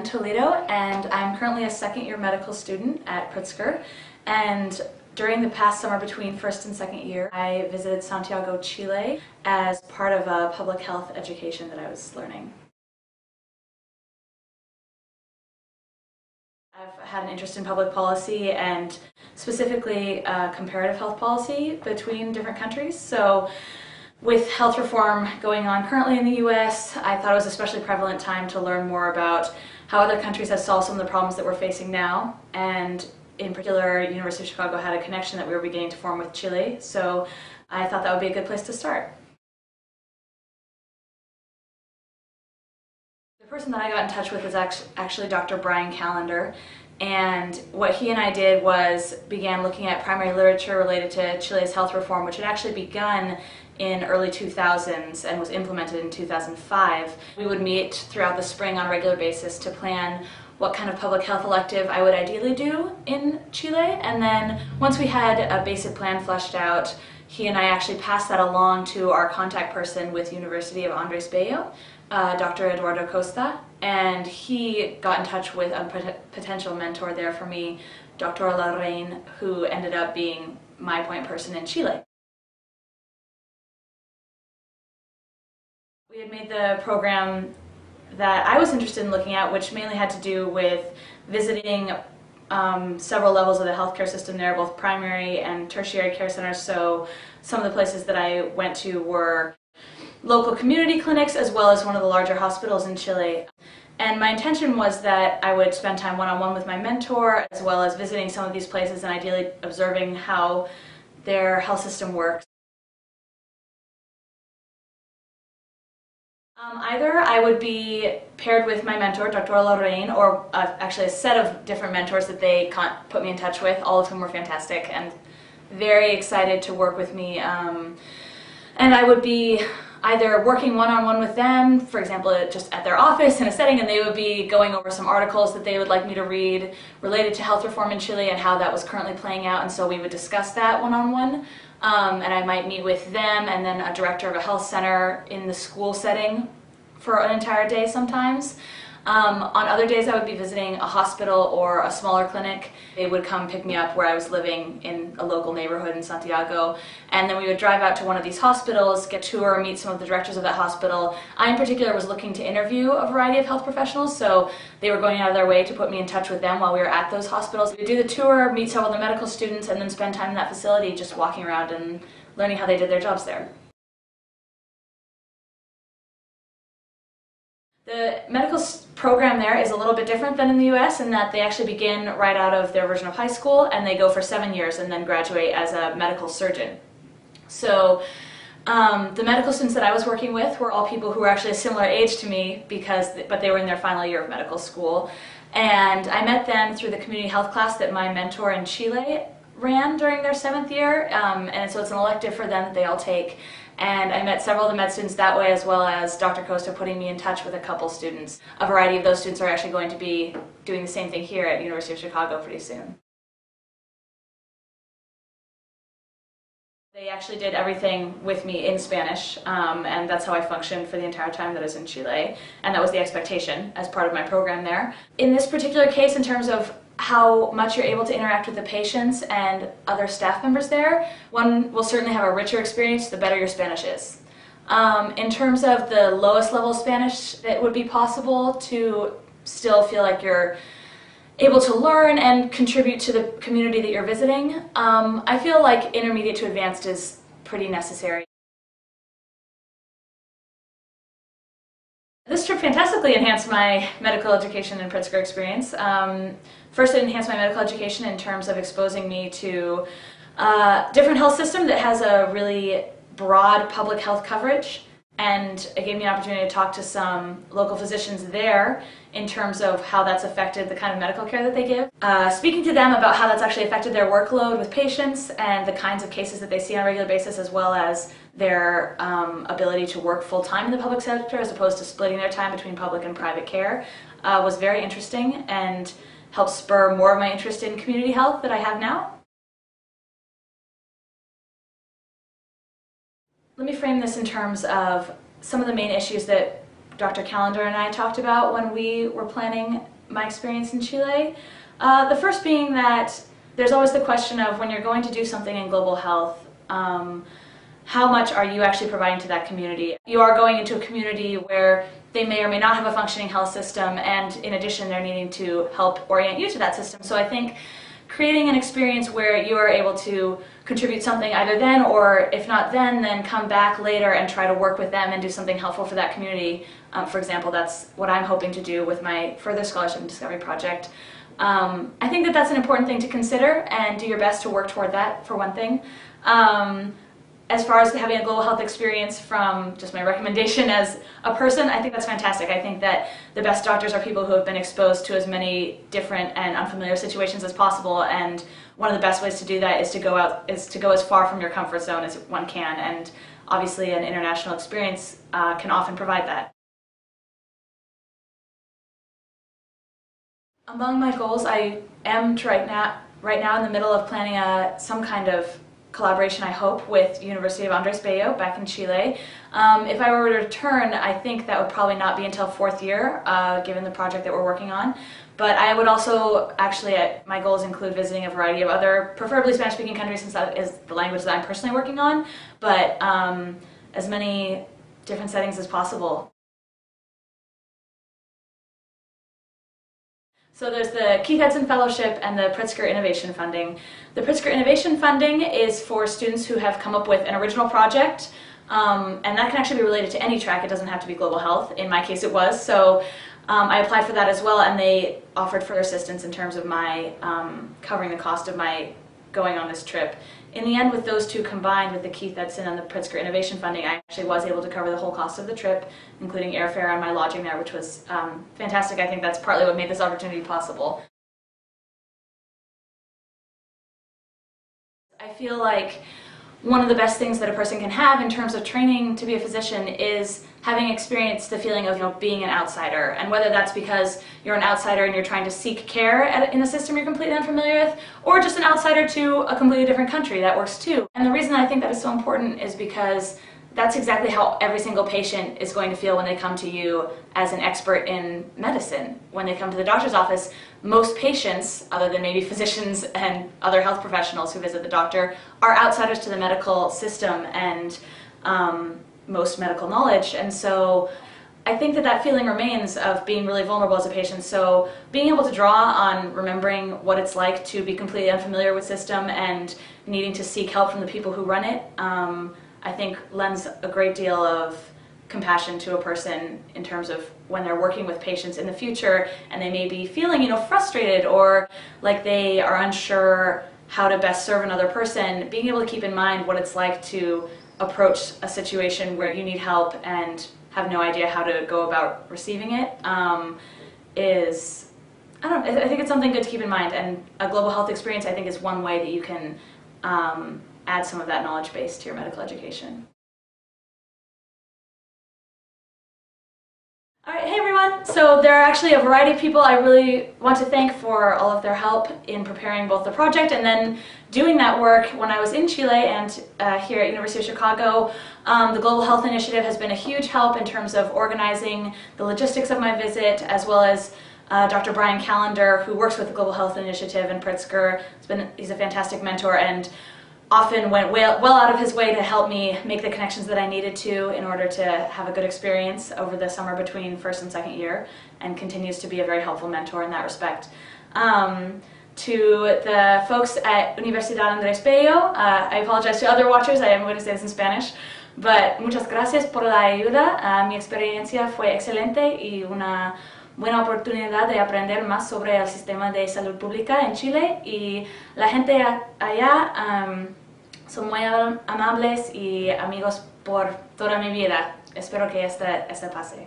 Anne Toledo, and I'm currently a second year medical student at Pritzker. And during the past summer between first and second year, I visited Santiago, Chile as part of a public health education that I was learning. I've had an interest in public policy and specifically uh, comparative health policy between different countries. So with health reform going on currently in the US, I thought it was especially prevalent time to learn more about how other countries have solved some of the problems that we're facing now. And in particular, University of Chicago had a connection that we were beginning to form with Chile. So I thought that would be a good place to start. The person that I got in touch with is actually Dr. Brian Callender. And what he and I did was began looking at primary literature related to Chile's health reform, which had actually begun in early 2000s and was implemented in 2005. We would meet throughout the spring on a regular basis to plan what kind of public health elective I would ideally do in Chile. And then once we had a basic plan fleshed out, he and I actually passed that along to our contact person with University of Andres Bello, uh, Dr. Eduardo Costa, and he got in touch with a pot potential mentor there for me, Dr. Larrain, who ended up being my point person in Chile. We had made the program that I was interested in looking at, which mainly had to do with visiting um, several levels of the healthcare system there, both primary and tertiary care centers. So some of the places that I went to were local community clinics as well as one of the larger hospitals in Chile. And my intention was that I would spend time one-on-one -on -one with my mentor as well as visiting some of these places and ideally observing how their health system works. Um, either I would be paired with my mentor, Dr. Larrain, or uh, actually a set of different mentors that they put me in touch with, all of whom were fantastic and very excited to work with me. Um, and I would be either working one-on-one -on -one with them, for example, just at their office in a setting, and they would be going over some articles that they would like me to read related to health reform in Chile and how that was currently playing out, and so we would discuss that one-on-one. -on -one. Um, and I might meet with them and then a director of a health center in the school setting for an entire day sometimes. Um, on other days I would be visiting a hospital or a smaller clinic. They would come pick me up where I was living in a local neighborhood in Santiago and then we would drive out to one of these hospitals, get tour, meet some of the directors of that hospital. I in particular was looking to interview a variety of health professionals so they were going out of their way to put me in touch with them while we were at those hospitals. We'd do the tour, meet some of the medical students and then spend time in that facility just walking around and learning how they did their jobs there. The medical program there is a little bit different than in the US in that they actually begin right out of their version of high school and they go for seven years and then graduate as a medical surgeon. So um, the medical students that I was working with were all people who were actually a similar age to me because, but they were in their final year of medical school. And I met them through the community health class that my mentor in Chile ran during their seventh year. Um, and so it's an elective for them that they all take and I met several of the med students that way as well as Dr. Costa putting me in touch with a couple students. A variety of those students are actually going to be doing the same thing here at University of Chicago pretty soon. They actually did everything with me in Spanish, um, and that's how I functioned for the entire time that I was in Chile, and that was the expectation as part of my program there. In this particular case, in terms of how much you're able to interact with the patients and other staff members there, one will certainly have a richer experience the better your Spanish is. Um, in terms of the lowest level Spanish that would be possible to still feel like you're able to learn and contribute to the community that you're visiting, um, I feel like intermediate to advanced is pretty necessary. This trip fantastically enhanced my medical education and Pritzker experience. Um, first, it enhanced my medical education in terms of exposing me to a uh, different health system that has a really broad public health coverage and it gave me an opportunity to talk to some local physicians there in terms of how that's affected the kind of medical care that they give. Uh, speaking to them about how that's actually affected their workload with patients and the kinds of cases that they see on a regular basis as well as their um, ability to work full-time in the public sector as opposed to splitting their time between public and private care uh, was very interesting and helped spur more of my interest in community health that I have now. Let me frame this in terms of some of the main issues that Dr. Callender and I talked about when we were planning my experience in Chile. Uh, the first being that there's always the question of when you're going to do something in global health, um, how much are you actually providing to that community? You are going into a community where they may or may not have a functioning health system, and in addition, they're needing to help orient you to that system. So I think creating an experience where you are able to contribute something either then or if not then, then come back later and try to work with them and do something helpful for that community. Um, for example, that's what I'm hoping to do with my further scholarship and discovery project. Um, I think that that's an important thing to consider and do your best to work toward that for one thing. Um, as far as having a global health experience from just my recommendation as a person, I think that's fantastic. I think that the best doctors are people who have been exposed to as many different and unfamiliar situations as possible, and one of the best ways to do that is to go out is to go as far from your comfort zone as one can, and obviously an international experience uh, can often provide that. Among my goals, I am right now right now in the middle of planning a some kind of collaboration, I hope, with University of Andres Bello back in Chile. Um, if I were to return, I think that would probably not be until fourth year, uh, given the project that we're working on. But I would also, actually, uh, my goals include visiting a variety of other, preferably Spanish-speaking countries since that is the language that I'm personally working on, but um, as many different settings as possible. So there's the Keith Edson Fellowship and the Pritzker Innovation Funding. The Pritzker Innovation Funding is for students who have come up with an original project, um, and that can actually be related to any track. It doesn't have to be global health. In my case, it was. So um, I applied for that as well, and they offered further assistance in terms of my um, covering the cost of my going on this trip. In the end, with those two combined with the Keith Edson and the Pritzker Innovation Funding, I actually was able to cover the whole cost of the trip, including airfare and my lodging there, which was um, fantastic. I think that's partly what made this opportunity possible. I feel like one of the best things that a person can have in terms of training to be a physician is having experienced the feeling of you know being an outsider. And whether that's because you're an outsider and you're trying to seek care at, in a system you're completely unfamiliar with or just an outsider to a completely different country that works too. And the reason i think that is so important is because that's exactly how every single patient is going to feel when they come to you as an expert in medicine. When they come to the doctor's office, most patients, other than maybe physicians and other health professionals who visit the doctor, are outsiders to the medical system and um, most medical knowledge. And so I think that that feeling remains of being really vulnerable as a patient. So being able to draw on remembering what it's like to be completely unfamiliar with system and needing to seek help from the people who run it, um, I think lends a great deal of compassion to a person in terms of when they're working with patients in the future and they may be feeling you know frustrated or like they are unsure how to best serve another person. Being able to keep in mind what it's like to approach a situation where you need help and have no idea how to go about receiving it um, is I don't I think it's something good to keep in mind. And a global health experience I think is one way that you can um, add some of that knowledge base to your medical education. All right, hey everyone. So there are actually a variety of people I really want to thank for all of their help in preparing both the project and then doing that work when I was in Chile and uh, here at University of Chicago. Um, the Global Health Initiative has been a huge help in terms of organizing the logistics of my visit as well as uh, Dr. Brian Callender, who works with the Global Health Initiative in Pritzker. It's been, he's a fantastic mentor and often went well, well out of his way to help me make the connections that I needed to in order to have a good experience over the summer between first and second year and continues to be a very helpful mentor in that respect. Um, to the folks at Universidad Andrés Bello, uh, I apologize to other watchers, I am going to say this in Spanish, but muchas gracias por la ayuda. Uh, mi experiencia fue excelente y una buena oportunidad de aprender más sobre el sistema de salud pública en Chile y la gente allá um, son muy amables y amigos por toda mi vida. Espero que esta, pase.